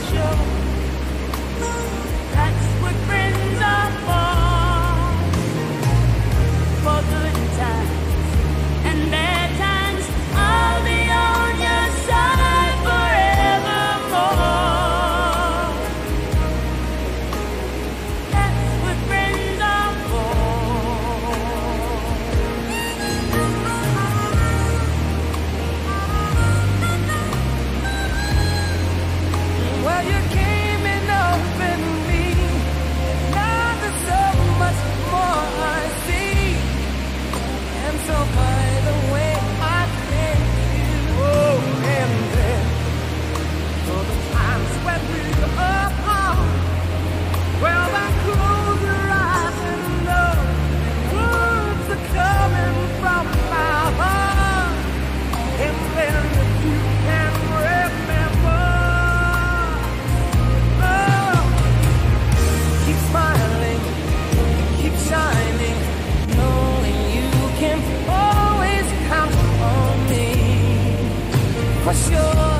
show. you. 我修。